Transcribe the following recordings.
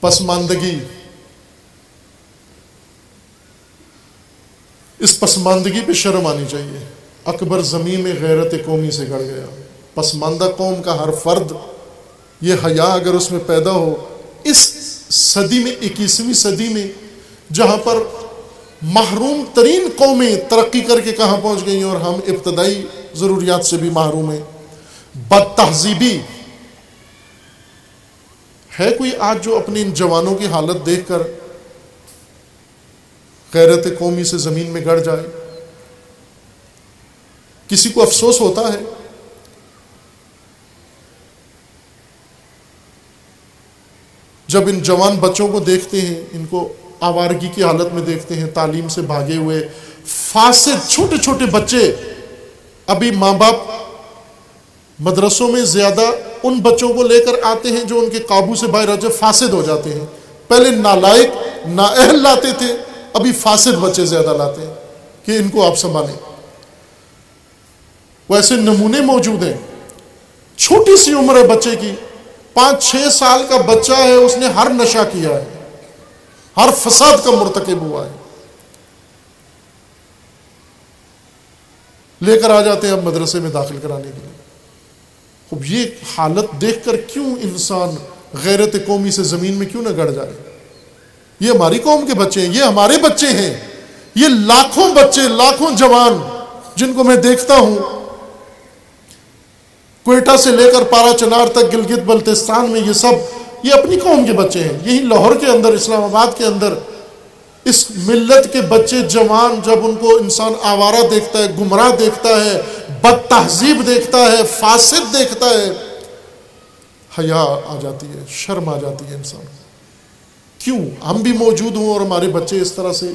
پسماندگی اس پسماندگی پہ شرم آنی چاہیے۔ اکبر زمین میں غیرت قومی سے گڑ گیا۔ پسماندہ قوم کا ہر فرد، یہ حیا اگر اس میں پیدا ہو، اس صدی میں، اکیسویں صدی میں، جہاں پر محروم ترین قومیں ترقی کر کے کہاں پہنچ گئی ہیں اور ہم ابتدائی ضروریات سے بھی محروم ہیں۔ بد تہذیبی ہے کوئی آج جو اپنے ان جوانوں کی حالت دیکھ کر غیرت قومی سے زمین میں گڑ جائے؟ کسی کو افسوس ہوتا ہے؟ جب ان جوان بچوں کو دیکھتے ہیں، ان کو آوارگی کی حالت میں دیکھتے ہیں، تعلیم سے بھاگے ہوئے فاسد چھوٹے چھوٹے بچے، ابھی ماں باپ مدرسوں میں زیادہ ان بچوں کو لے کر آتے ہیں جو ان کے قابو سے باہر جب فاسد ہو جاتے ہیں۔ پہلے نالائق نااہل لاتے تھے، ابھی فاسد بچے زیادہ لاتے ہیں کہ ان کو آپ سنبھالیں۔ ویسے نمونے موجود ہیں۔ چھوٹی سی عمر ہے بچے کی، پانچ چھ سال کا بچہ ہے، اس نے ہر نشہ کیا ہے۔ ہر فساد کا مرتکب ہوا ہے۔ لے کر آ جاتے ہیں اب مدرسے میں داخل کرانے کے لیے۔ اب یہ حالت دیکھ کر کیوں انسان غیرت قومی سے زمین میں کیوں نہ گڑ جائے؟ یہ ہماری قوم کے بچے ہیں، یہ ہمارے بچے ہیں۔ یہ لاکھوں بچے، لاکھوں جوان جن کو میں دیکھتا ہوں، کوئٹہ سے لے کر پارا چنار تک، گلگت بلتستان میں یہ سب، یہ اپنی قوم کے بچے ہیں۔ یہی لاہور کے اندر، اسلام آباد کے اندر۔ اس ملت کے بچے جوان جب ان کو انسان آوارہ دیکھتا ہے، گمراہ دیکھتا ہے بد تہذیب دیکھتا ہے، فاسد دیکھتا ہے۔ حیا آ جاتی ہے، شرم آ جاتی ہے انسان کیوں؟ ہم بھی موجود ہوں اور ہمارے بچے اس طرح سے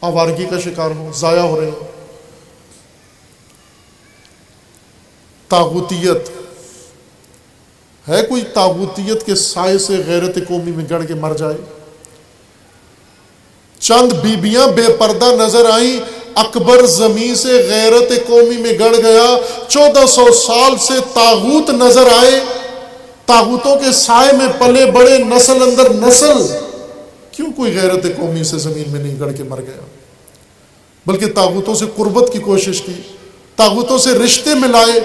آوارگی کا شکار ہوں، ضائع ہو رہے ہیں تاغوتیت۔ ہے کوئی تاغوتیت کے سائے سے غیرت قومی میں گڑ کے مر جائے؟ چند بیبیاں بے پردہ نظر آئیں اکبر زمین سے غیرت قومی میں گڑ گیا۔ چودہ سو سال سے تاغوت نظر آئے۔ تاغوتوں کے سائے میں پلے بڑے نسل اندر نسل۔ کیوں کوئی غیرت قومی سے زمین میں نہیں گڑ کے مر گیا؟ بلکہ تاغوتوں سے قربت کی کوشش کی، تاغوتوں سے رشتے ملائے۔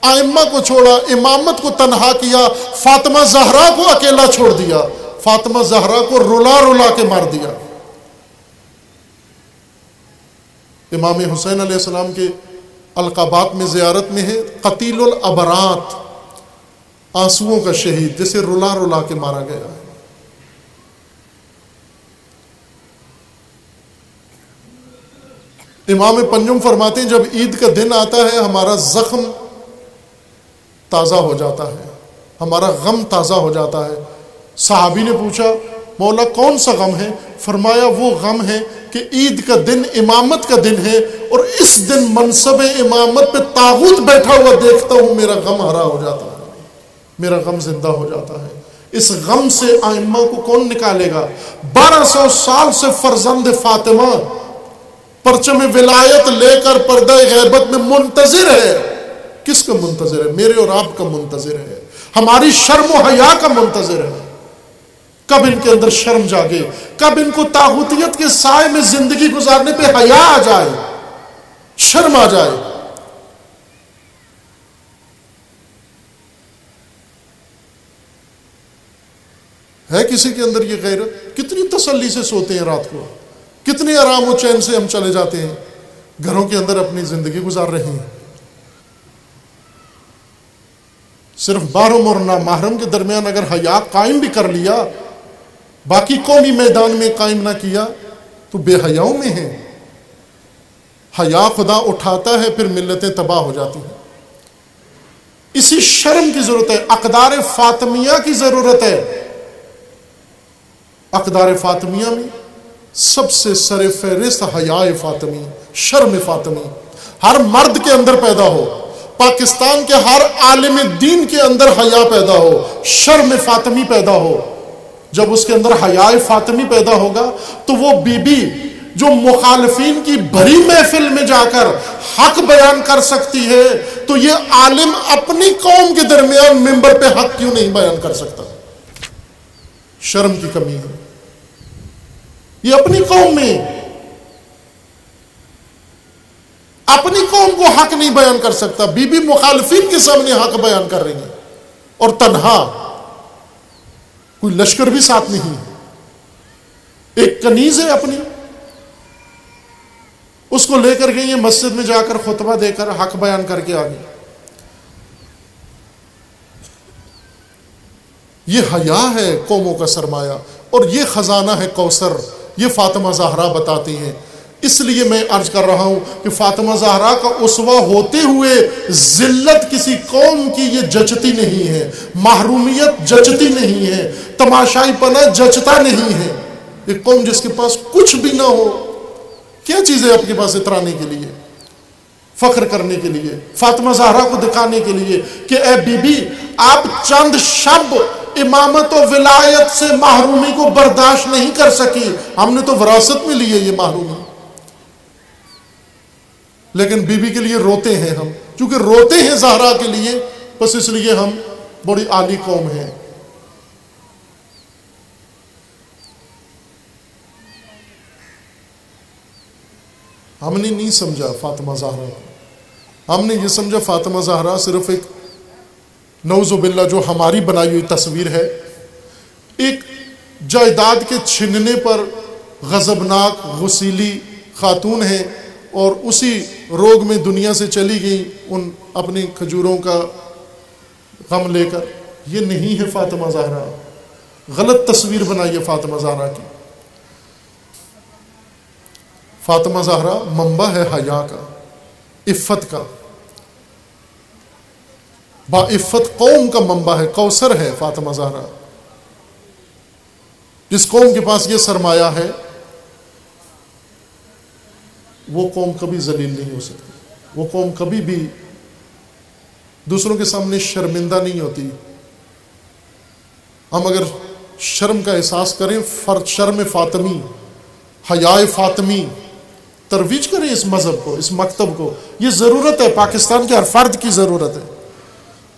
آئمہ کو چھوڑا، امامت کو تنہا کیا، فاطمہ زہرا کو اکیلا چھوڑ دیا۔ فاطمہ زہرا کو رلا رلا کے مار دیا۔ امام حسین علیہ السلام کے القابات میں زیارت میں ہے، قتیل الابرات، آنسوؤں کا شہید، جسے رلا رلا کے مارا گیا ہے۔ امام پنجم فرماتے ہیں، جب عید کا دن آتا ہے، ہمارا زخم تازہ ہو جاتا ہے، ہمارا غم تازہ ہو جاتا ہے۔ صحابی نے پوچھا، مولا کون سا غم ہے؟ فرمایا، وہ غم ہے کہ عید کا دن امامت کا دن ہے اور اس دن منصب امامت پہ تاغت بیٹھا ہوا دیکھتا ہوں، میرا غم ہرا ہو جاتا ہے۔ میرا غم زندہ ہو جاتا ہے۔ اس غم سے آئمہ کو کون نکالے گا؟ بارہ سو سال سے فرزند فاطمہ پرچم ولایت لے کر پردہ غیبت میں منتظر ہے۔ کس کا منتظر ہے؟ میرے اور آپ کا منتظر ہے۔ ہماری شرم و حیا کا منتظر ہے۔ کب ان کے اندر شرم جاگے، کب ان کو تاغوتیت کے سائے میں زندگی گزارنے پہ حیا آ جائے، شرم آ جائے۔ ہے کسی کے اندر یہ غیرت؟ کتنی تسلی سے سوتے ہیں رات کو کتنے آرام و چین سے ہم چلے جاتے ہیں، گھروں کے اندر اپنی زندگی گزار رہے ہیں۔ صرف محرم اور نامحرم کے درمیان اگر حیا قائم بھی کر لیا باقی قومی میدان میں قائم نہ کیا، تو بے حیاؤں میں ہے حیا خدا اٹھاتا ہے، پھر ملتیں تباہ ہو جاتی ہیں۔ اسی شرم کی ضرورت ہے، اقدار فاطمیہ کی ضرورت ہے۔ اقدار فاطمیہ میں سب سے سر فہرست حیا فاطمی، شرم فاطمی۔ ہر مرد کے اندر پیدا ہو، پاکستان کے ہر عالم دین کے اندر حیا پیدا ہو، شرم فاطمی پیدا ہو۔ جب اس کے اندر حیا فاطمی پیدا ہوگا، تو وہ بی بی جو مخالفین کی بھری محفل میں جا کر حق بیان کر سکتی ہے، تو یہ عالم اپنی قوم کے درمیان ممبر پہ حق کیوں نہیں بیان کر سکتا؟ شرم کی کمی ہے۔ یہ اپنی قوم میں، اپنی قوم کو حق نہیں بیان کر سکتا۔ بی بی مخالفین کے سامنے حق بیان کر رہی ہیں اور تنہا کوئی لشکر بھی ساتھ نہیں ہے۔ ایک کنیز ہے اپنی۔ اس کو لے کر گئی مسجد میں جا کر خطبہ دے کر، حق بیان کر کے آ گئی یہ حیا ہے قوموں کا سرمایہ، اور یہ خزانہ ہے کوثر۔ یہ فاطمہ زہرا بتاتی ہیں۔ اس لیے میں عرض کر رہا ہوں کہ فاطمہ زہرا کا اسوا ہوتے ہوئے ذلت کسی قوم کی یہ جچتی نہیں ہے، محرومیت جچتی نہیں ہے، تماشائی پنا جچتا نہیں ہے۔ ایک قوم جس کے پاس کچھ بھی نہ ہو، کیا چیزیں آپ کے پاس اترانے کے لیے؟ فخر کرنے کے لیے، فاطمہ زہرا کو دکھانے کے لیے کہ اے بی بی، آپ چند شب امامت و ولایت سے محرومی کو برداشت نہیں کر سکی ہم نے تو وراثت میں لیے یہ محرومی۔ لیکن بی بی کے لیے روتے ہیں ہم۔ چونکہ روتے ہیں زہرا کے لیے، بس اس لیے ہم بڑی عالی قوم ہیں۔ ہم نے نہیں سمجھا فاطمہ زہرا۔ ہم نے یہ سمجھا فاطمہ زہرا صرف ایک نوز باللہ جو ہماری بنائی ہوئی تصویر ہے۔ ایک جائیداد کے چھننے پر غزبناک غسیلی خاتون ہے اور اسی روگ میں دنیا سے چلی گئی ان اپنی کھجوروں کا غم لے کر۔ یہ نہیں ہے فاطمہ زہرا۔ غلط تصویر بنائی ہے فاطمہ زہرا کی۔ فاطمہ زہرا منبع ہے حیا کا، عفت کا۔ با عفت قوم کا منبع ہے، کوثر ہے فاطمہ زہرا۔ جس قوم کے پاس یہ سرمایہ ہے وہ قوم کبھی ذلیل نہیں ہو سکتی۔ وہ قوم کبھی بھی دوسروں کے سامنے شرمندہ نہیں ہوتی۔ ہم اگر شرم کا احساس کریں شرم فاطمی حیائے فاطمی، ترویج کریں اس مذہب کو، اس مکتب کو۔ یہ ضرورت ہے، پاکستان کے ہر فرد کی ضرورت ہے۔